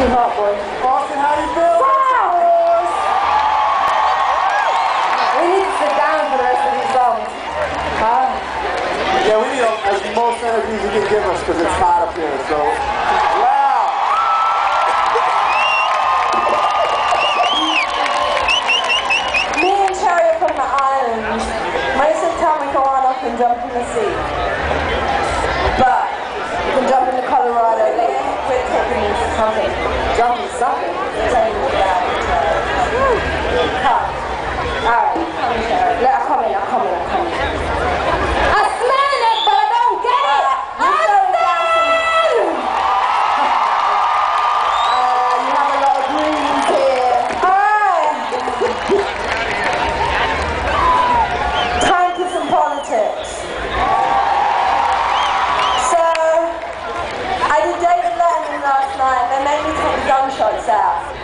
too hot, boys. Austin, how you feel? Wow! We need to sit down for the rest of these songs. Huh? Yeah, we need uh, as most energies you can give us because it's hot up here. So. send young shots out.